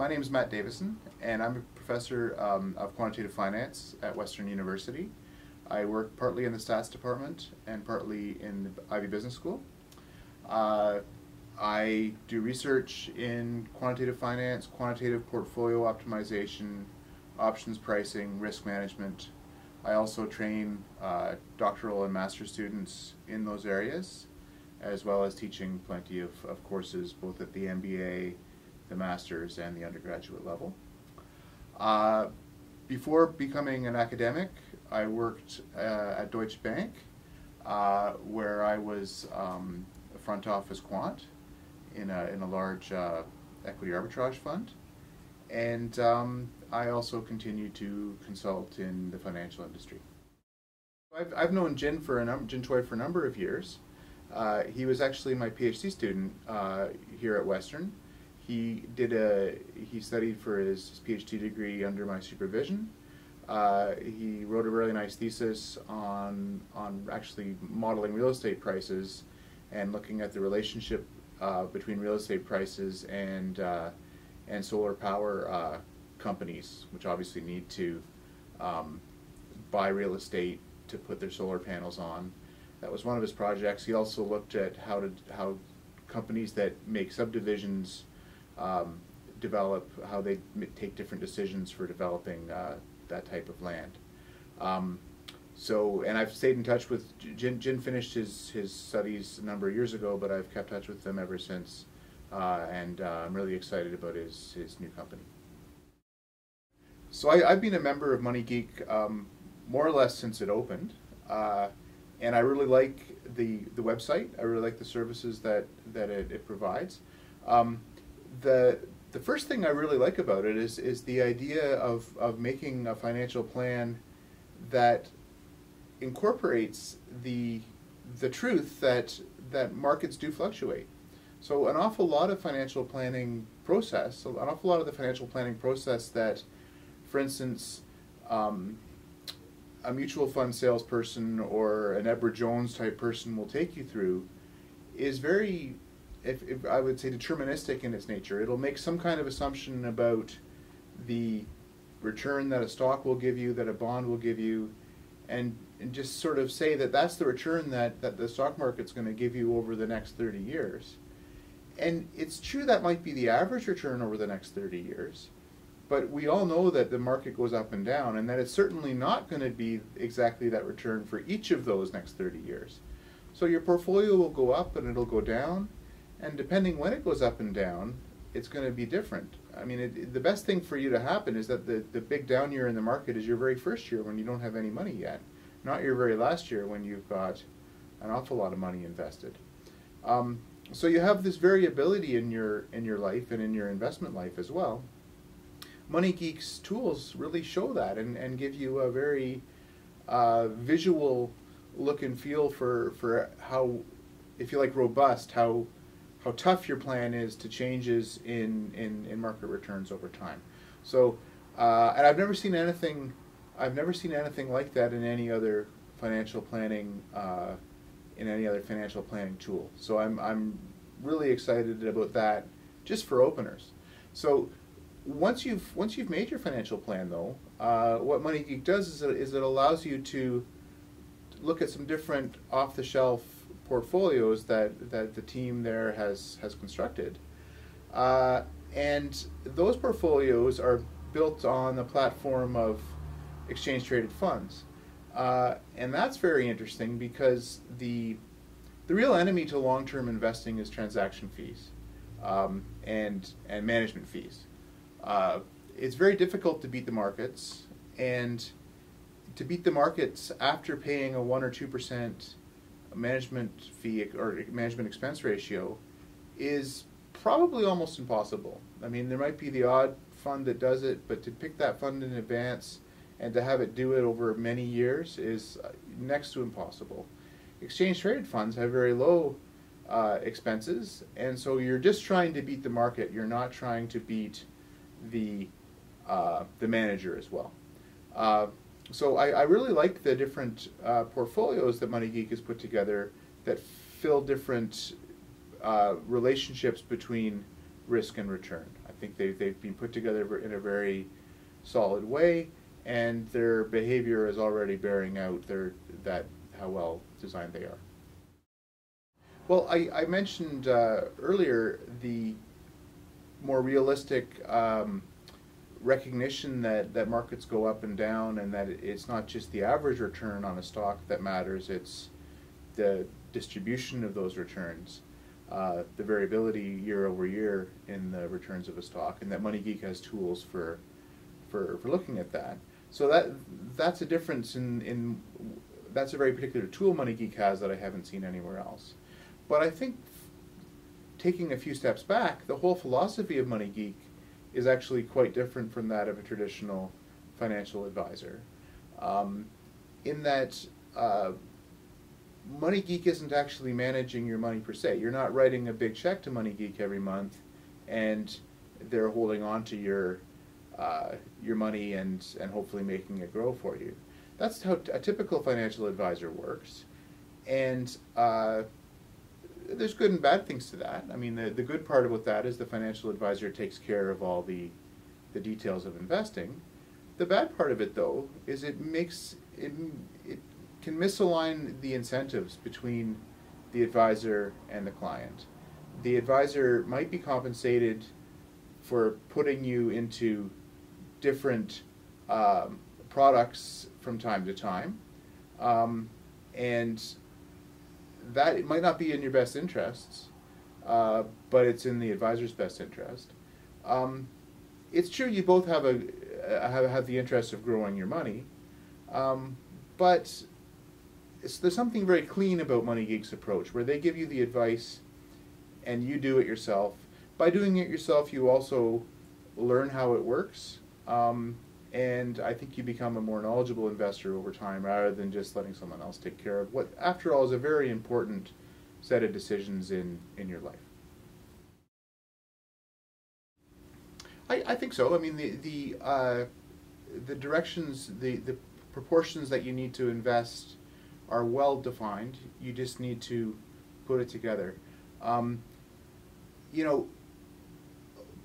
my name is Matt Davison, and I'm a professor um, of quantitative finance at Western University. I work partly in the stats department and partly in the Ivey Business School. Uh, I do research in quantitative finance, quantitative portfolio optimization, options pricing, risk management. I also train uh, doctoral and master students in those areas, as well as teaching plenty of, of courses both at the MBA, the master's, and the undergraduate level. Uh, before becoming an academic, I worked uh, at Deutsche Bank, uh, where I was um, a front office quant in a, in a large uh, equity arbitrage fund. And um, I also continue to consult in the financial industry. I've, I've known Jin for a num- Jin Choi for a number of years. Uh, he was actually my PhD student uh, here at Western. He did a he studied for his PhD degree under my supervision. Uh, he wrote a really nice thesis on on actually modeling real estate prices and looking at the relationship uh, between real estate prices and uh, and solar power uh, companies, which obviously need to um, buy real estate to put their solar panels on. That was one of his projects. He also looked at how to how companies that make subdivisions um, develop, how they take different decisions for developing uh, that type of land. Um, so, and I've stayed in touch with Jin. Jin finished his his studies a number of years ago, but I've kept touch with them ever since, uh, and uh, I'm really excited about his his new company. So I, have been a member of MoneyGeek um, more or less since it opened, uh, and I really like the the website. I really like the services that that it, it provides. Um, the the first thing I really like about it is is the idea of of making a financial plan that incorporates the the truth that that markets do fluctuate. So an awful lot of financial planning process, an awful lot of the financial planning process that, for instance, um, a mutual fund salesperson or an Edward Jones type person will take you through, is very, if, if I would say, deterministic in its nature. It'll make some kind of assumption about the return that a stock will give you, that a bond will give you, and, and just sort of say that that's the return that, that the stock market's going to give you over the next 30 years. And it's true that might be the average return over the next 30 years, but we all know that the market goes up and down, and that it's certainly not going to be exactly that return for each of those next 30 years. So your portfolio will go up and it'll go down, and depending when it goes up and down, it's going to be different. I mean, it, the best thing for you to happen is that the, the big down year in the market is your very first year when you don't have any money yet, not your very last year when you've got an awful lot of money invested. Um, so you have this variability in your in your life and in your investment life as well. MoneyGeek's tools really show that and, and give you a very uh, visual look and feel for, for how, if you like, robust, how how tough your plan is to changes in, in, in market returns over time. So, uh, and I've never seen anything, I've never seen anything like that in any other financial planning, uh, in any other financial planning tool. So I'm, I'm really excited about that just for openers. So once you've, once you've made your financial plan though, uh, what MoneyGeek does is it, is it allows you to look at some different off-the-shelf portfolios that, that the team there has, has constructed. Uh, and those portfolios are built on the platform of exchange traded funds. Uh, and that's very interesting because the, the real enemy to long term investing is transaction fees um, and, and management fees. Uh, it's very difficult to beat the markets, and to beat the markets after paying a 1 or 2% management fee or management expense ratio is probably almost impossible. I mean, there might be the odd fund that does it, but to pick that fund in advance and to have it do it over many years is uh, next to impossible. Exchange traded funds have very low uh, expenses, and so you're just trying to beat the market. You're not trying to beat the uh, the manager as well. Uh, so I, I, really like the different uh, portfolios that MoneyGeek has put together that fill different uh, relationships between risk and return. I think they've, they've been put together in a very solid way, and their behavior is already bearing out their, that how well designed they are. Well, I, I mentioned uh, earlier the more realistic um, recognition that, that markets go up and down and that it's not just the average return on a stock that matters, it's the distribution of those returns, uh, the variability year over year in the returns of a stock, and that MoneyGeek has tools for, for, for looking at that. So that that's a difference in, in that's a very particular tool MoneyGeek has that I haven't seen anywhere else. But I think taking a few steps back, the whole philosophy of MoneyGeek is actually quite different from that of a traditional financial advisor. Um, in that uh, MoneyGeek isn't actually managing your money per se. You're not writing a big check to MoneyGeek every month, and they're holding on to your uh, your money and and hopefully making it grow for you. That's how a typical financial advisor works, and uh, there's good and bad things to that. I mean, the, the good part about that is the financial advisor takes care of all the, the details of investing. The bad part of it, though, is it makes it, it can misalign the incentives between the advisor and the client. The advisor might be compensated for putting you into different um, products from time to time, um, and that it might not be in your best interests, uh, but it's in the advisor's best interest. Um, it's true you both have a uh, have, have the interest of growing your money, um, but there's something very clean about MoneyGeek's approach, where they give you the advice, and you do it yourself. By doing it yourself, you also learn how it works. Um, and I think you become a more knowledgeable investor over time rather than just letting someone else take care of what, after all, is a very important set of decisions in, in your life. I, I think so. I mean, the the uh, the directions, the the proportions that you need to invest are well defined. You just need to put it together. Um, you know,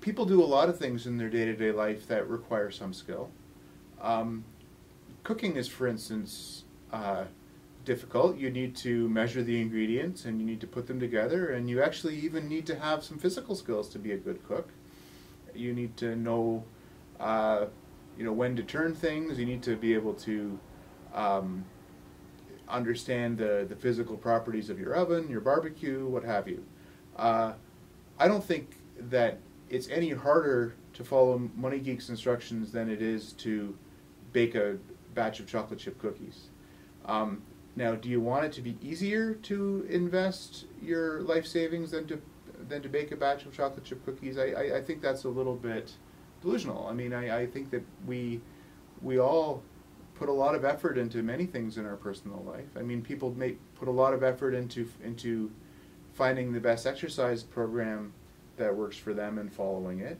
people do a lot of things in their day-to-day life that require some skill. Um, cooking is, for instance, uh, difficult. You need to measure the ingredients and you need to put them together, and you actually even need to have some physical skills to be a good cook. You need to know, uh, you know, when to turn things. You need to be able to um, understand the, the physical properties of your oven, your barbecue, what have you. Uh, I don't think that it's any harder to follow MoneyGeek's instructions than it is to bake a batch of chocolate chip cookies. Um, now, do you want it to be easier to invest your life savings than to than to bake a batch of chocolate chip cookies? I, I, I think that's a little bit delusional. I mean, I, I think that we we all put a lot of effort into many things in our personal life. I mean, people may put a lot of effort into into finding the best exercise program that works for them and following it.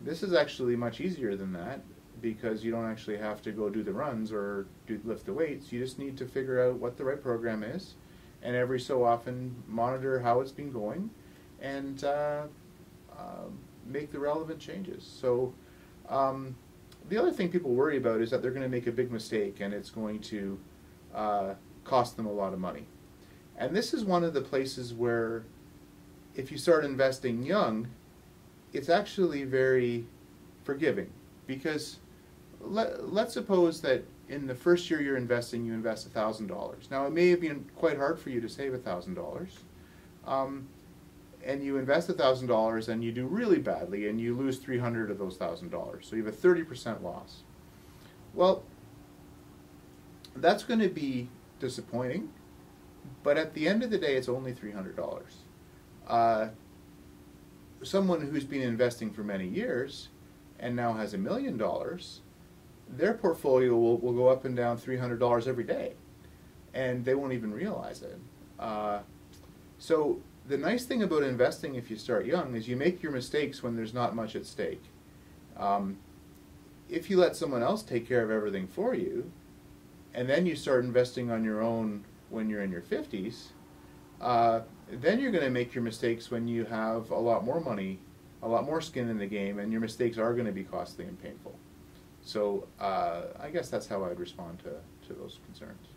This is actually much easier than that because you don't actually have to go do the runs or do lift the weights. You just need to figure out what the right program is, and every so often monitor how it's been going, and uh, uh, make the relevant changes. So. Um, the other thing people worry about is that they're going to make a big mistake and it's going to uh, cost them a lot of money. And this is one of the places where if you start investing young, it's actually very forgiving because let, let's suppose that in the first year you're investing, you invest $1,000. Now, it may have been quite hard for you to save $1,000. Um, and you invest $1,000 and you do really badly and you lose 300 of those $1,000. So you have a 30% loss. Well, that's going to be disappointing, but at the end of the day, it's only $300. Uh, someone who's been investing for many years and now has a million dollars, their portfolio will, will go up and down $300 every day, and they won't even realize it. Uh, so the nice thing about investing if you start young is you make your mistakes when there's not much at stake. Um, if you let someone else take care of everything for you, and then you start investing on your own when you're in your 50s, uh, then you're going to make your mistakes when you have a lot more money a lot more skin in the game, and your mistakes are going to be costly and painful. So uh, I guess that's how I'd respond to, to those concerns.